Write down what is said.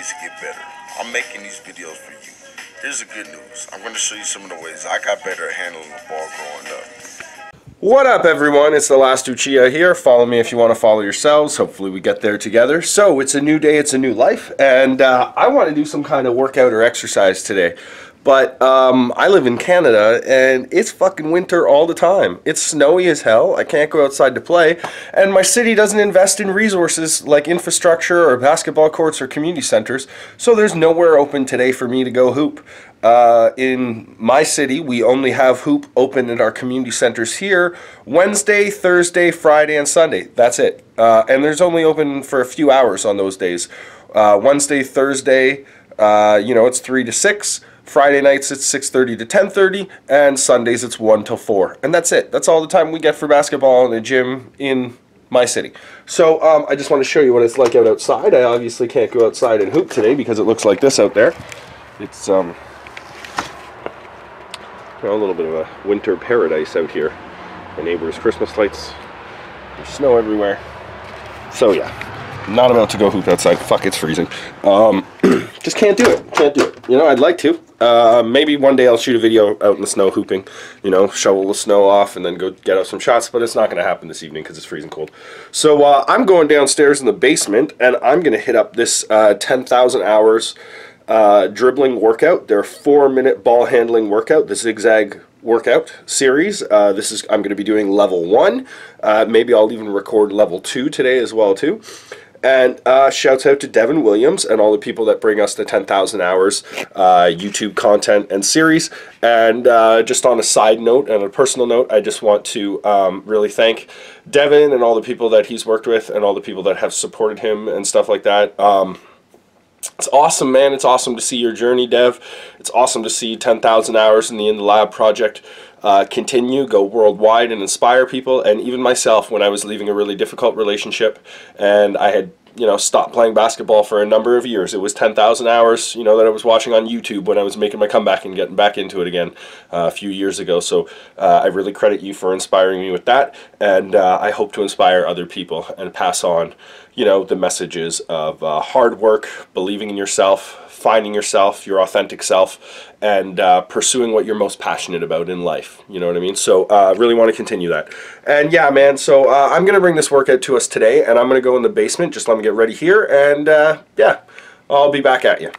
ways to get better. I'm making these videos for you. Here's the good news. I'm going to show you some of the ways I got better at handling the ball growing up. What up, everyone? It's the Last Uchiha here. Follow me if you want to follow yourselves. Hopefully, we get there together. So, it's a new day, it's a new life, and uh, I want to do some kind of workout or exercise today. But um, I live in Canada and it's fucking winter all the time. It's snowy as hell. I can't go outside to play. And my city doesn't invest in resources like infrastructure or basketball courts or community centers. So there's nowhere open today for me to go hoop. Uh, in my city, we only have hoop open in our community centers here Wednesday, Thursday, Friday, and Sunday. That's it. Uh, and there's only open for a few hours on those days. Uh, Wednesday, Thursday, uh, you know, it's 3 to 6. Friday nights it's 6.30 to 10.30 and Sundays it's 1 till 4. And that's it. That's all the time we get for basketball in the gym in my city. So um, I just want to show you what it's like out outside. I obviously can't go outside and hoop today because it looks like this out there. It's um, a little bit of a winter paradise out here. My neighbor's Christmas lights. There's snow everywhere. So yeah, not about to go hoop outside. Fuck, it's freezing. Um, just can't do it. Can't do it. You know, I'd like to. Uh, maybe one day I'll shoot a video out in the snow hooping. You know, shovel the snow off and then go get out some shots. But it's not going to happen this evening because it's freezing cold. So uh, I'm going downstairs in the basement and I'm going to hit up this uh, 10,000 hours uh, dribbling workout. Their four minute ball handling workout. The zigzag workout series. Uh, this is I'm going to be doing level one. Maybe I'll even record level two today as well too. And uh, shouts out to Devin Williams and all the people that bring us the 10,000 hours uh, YouTube content and series. And uh, just on a side note and a personal note, I just want to um, really thank Devin and all the people that he's worked with and all the people that have supported him and stuff like that. Um, it's awesome, man. It's awesome to see your journey, Dev. It's awesome to see 10,000 hours in the In the Lab project uh, continue, go worldwide, and inspire people. And even myself, when I was leaving a really difficult relationship and I had you know stopped playing basketball for a number of years. It was 10,000 hours, you know, that I was watching on YouTube when I was making my comeback and getting back into it again uh, a few years ago. So uh, I really credit you for inspiring me with that, and uh, I hope to inspire other people and pass on, you know, the messages of uh, hard work, believing in yourself, finding yourself, your authentic self, and uh, pursuing what you're most passionate about in life. You know what I mean? So I uh, really want to continue that. And yeah, man, so uh, I'm going to bring this workout to us today, and I'm going to go in the basement. Just let me get ready here, and uh, yeah, I'll be back at you.